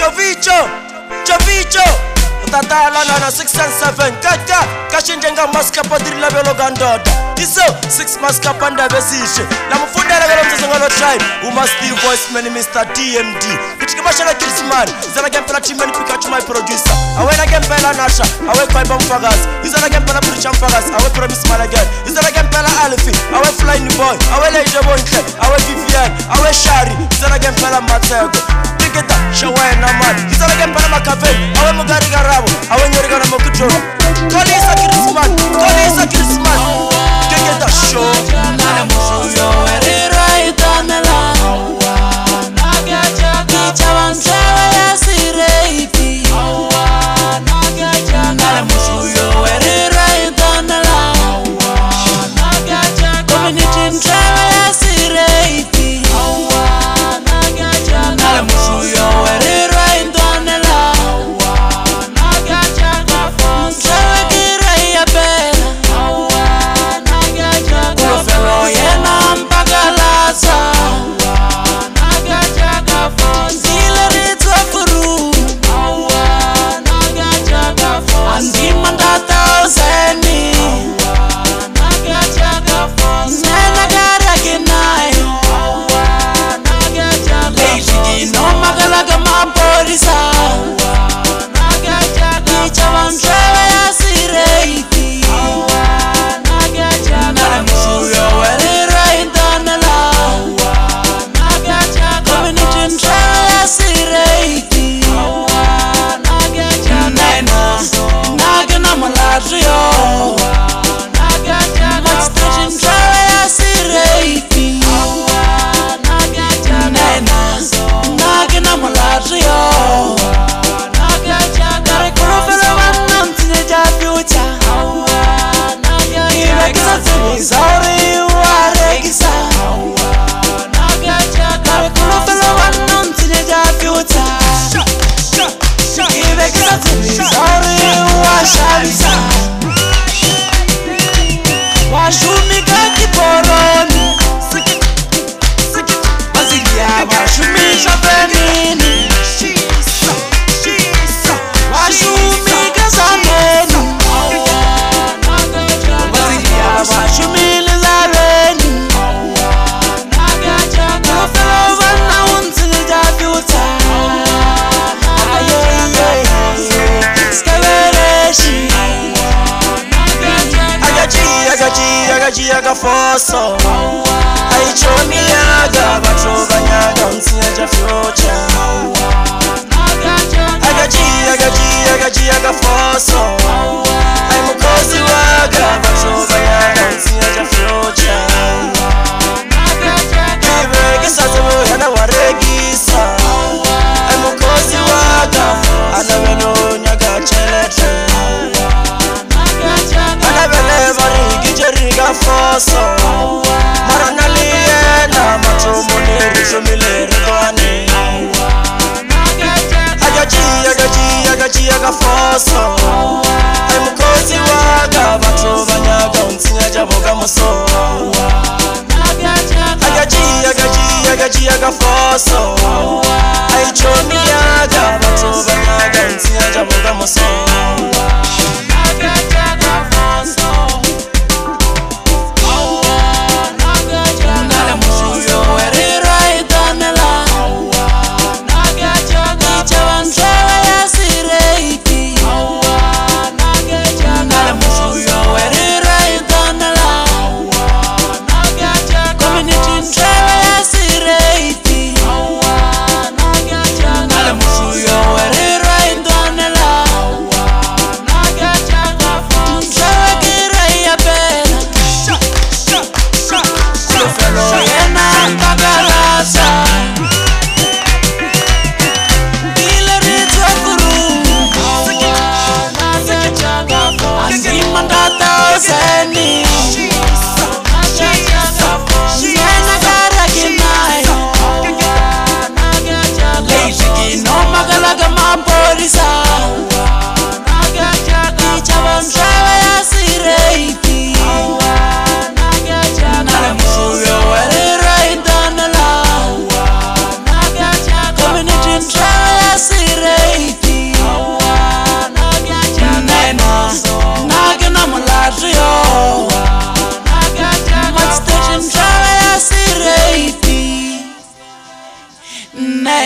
Jovicho, Jovicho, Tata Lalana, six and seven, Kaka, Kashinjanga, Maska Padri Labelo Gandod, Tiso, six Maska Panda Vesish, Lamufunda Ramses and Allah Tribe, who must be voice man, Mr. DMD, Kitchimashala Kitsman, Zanagam Pratiman, Pikachu, my producer, Awena Gampala Nasha, Awe Pipon Fagas, Zanagam Panapricham Fagas, Awe Promise Malagan, Zanagam Pala Alfi, Awe Flying Boy, Awe Leja Bonte, Awe Vivian, Awe Shari, Zanagam Pala Matelgo, show. Kalisa Christmas, Kalisa Christmas. Take it a show. inomakalaka mapolisa ichavamsa vachiyaka foso aichomiyaga vatovanyaga musina foso mara na le yena mathomo ni rihomile rikwani aaaaaaaka foso ai mukhosi waka vatho va nyaka unsinya ja voka muso aaaaaaaka foso ai chomi yaka vatho va nyaka unsinya ja voka muso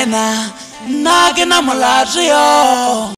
Na, na que na malario.